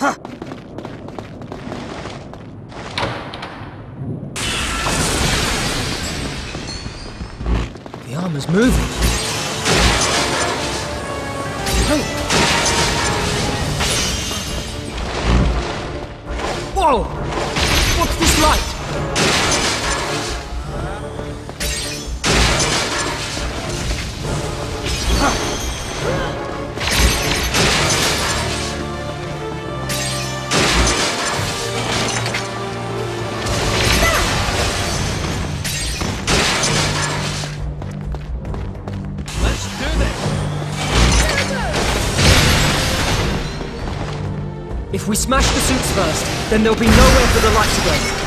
The armor's moving. Hey! If we smash the suits first, then there'll be nowhere for the light to go.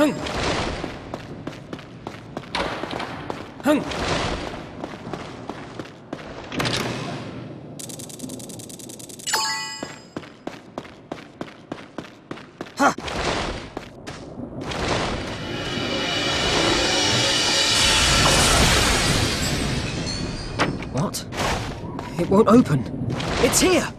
Hung! Hung! Ha! What? It won't open. It's here!